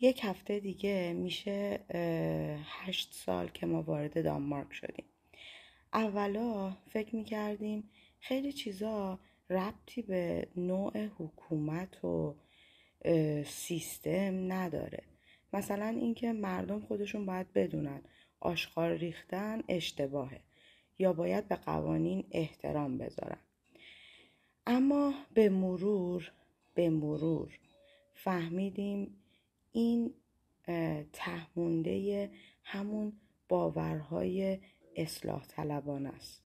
یک هفته دیگه میشه هشت سال که ما وارد دانمارک شدیم. اولا فکر می‌کردیم خیلی چیزا ربطی به نوع حکومت و سیستم نداره. مثلا اینکه مردم خودشون باید بدونن آشغال ریختن اشتباهه یا باید به قوانین احترام بذارن. اما به مرور به مرور فهمیدیم این تهمونده همون باورهای اصلاح طلبان است.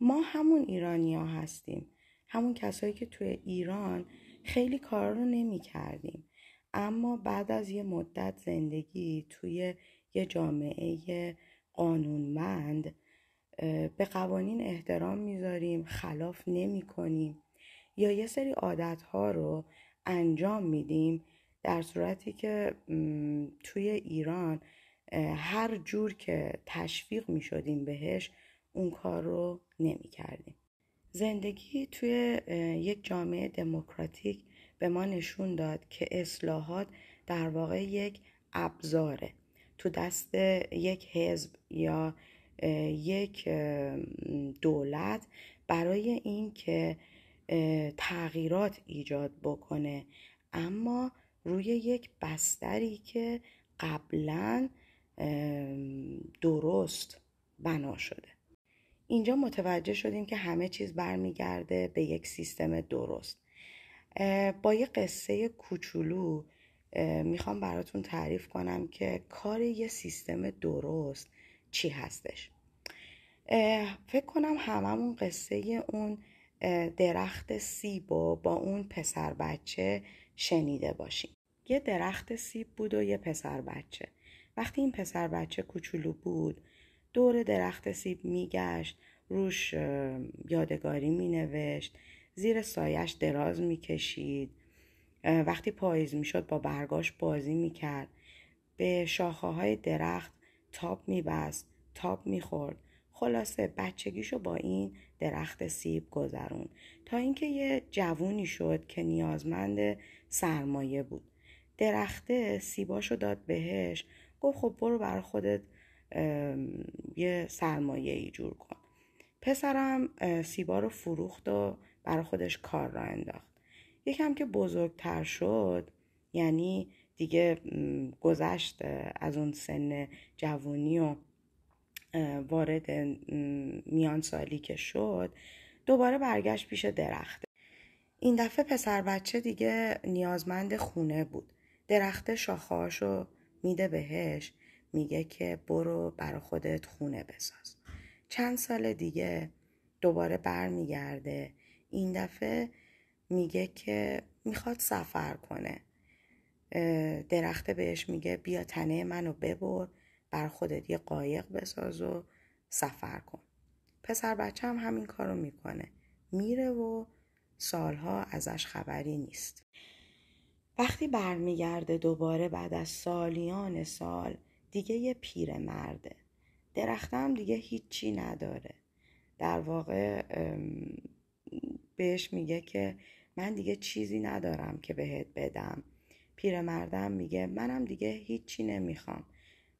ما همون ایرانی ها هستیم. همون کسایی که توی ایران خیلی کارا رو نمی کردیم اما بعد از یه مدت زندگی توی یه جامعه قانونمند به قوانین احترام می‌ذاریم خلاف نمی کنیم یا یه سری عادت ها رو انجام میدیم در صورتی که توی ایران هر جور که تشویق می شدیم بهش اون کار رو نمی کردیم. زندگی توی یک جامعه دموکراتیک به ما نشون داد که اصلاحات در واقع یک ابزاره تو دست یک حزب یا یک دولت برای اینکه تغییرات ایجاد بکنه اما روی یک بستری که قبلا درست بنا شده. اینجا متوجه شدیم که همه چیز برمیگرده به یک سیستم درست. با یه قصه کوچولو می‌خوام براتون تعریف کنم که کار یه سیستم درست چی هستش. فکر کنم هممون قصه اون درخت سیب و با اون پسر بچه شنیده باشیم. یه درخت سیب بود و یه پسر بچه. وقتی این پسر بچه کوچولو بود دور درخت سیب میگشت روش یادگاری مینوشت زیر سایش دراز می‌کشید. وقتی پاییز می‌شد با برگاش بازی می‌کرد. به شاخه های درخت تاب میبست تاب می‌خورد. خلاصه بچگیشو با این درخت سیب گذرون تا اینکه یه جوونی شد که نیازمند سرمایه بود. درخته سیباشو داد بهش گفت خب برو برای خودت یه سرمایه ای جور کن. پسرم سیبا رو فروخت و برای خودش کار را انداخت. یکم که بزرگتر شد یعنی دیگه گذشت از اون سن جوانی و وارد میان سالی که شد دوباره برگشت پیش درخته این دفعه پسر بچه دیگه نیازمند خونه بود. درخته شاخهاشو میده بهش میگه که برو برا خودت خونه بساز. چند سال دیگه دوباره برمیگرده. این دفعه میگه که می‌خواد سفر کنه. درخته بهش میگه بیا تنه منو ببر. بر خودت یه قایق بساز و سفر کن. پسر بچه هم همین کارو می‌کنه. میره و سالها ازش خبری نیست. وقتی برمیگرده دوباره بعد از سالیان سال دیگه یه پیر مرده درختم دیگه هیچی نداره. در واقع بهش میگه که من دیگه چیزی ندارم که بهت بدم. پیرمردم میگه منم دیگه هیچی نمی‌خوام.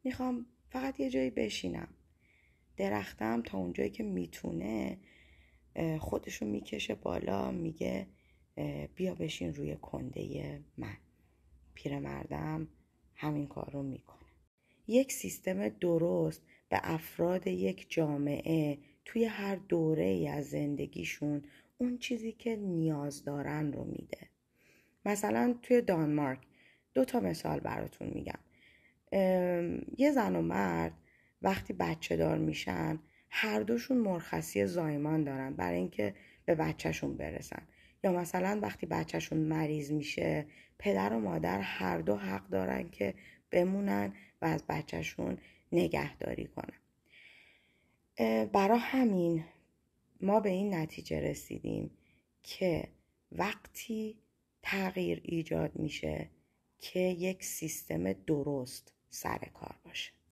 می‌خوام فقط یه جایی بشینم. درختم تا اونجایی که می‌تونه خودشو می‌کشه بالا میگه بیا بشین روی کنده من. پیرمردم همین کار رو می‌کنه. یک سیستم درست به افراد یک جامعه توی هر دوره ای از زندگیشون اون چیزی که نیاز دارن رو میده. مثلا توی دانمارک دو تا مثال براتون میگم. یه زن و مرد وقتی بچه دار میشن هر دوشون مرخصی زایمان دارن برای اینکه به بچهشون برسن. یا مثلا وقتی بچهشون مریض میشه پدر و مادر هر دو حق دارن که بمونن و از بچهشون نگهداری کنن. برا همین ما به این نتیجه رسیدیم که وقتی تغییر ایجاد میشه که یک سیستم درست سر کار باشه.